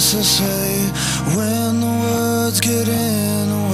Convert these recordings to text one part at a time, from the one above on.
necessary when the words get in the way.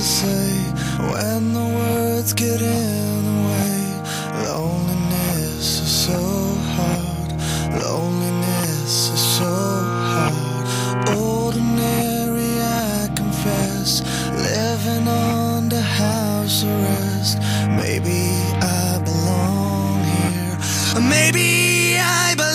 to say when the words get in the way. Loneliness is so hard. Loneliness is so hard. Ordinary, I confess. Living under house arrest. Maybe I belong here. Maybe I belong.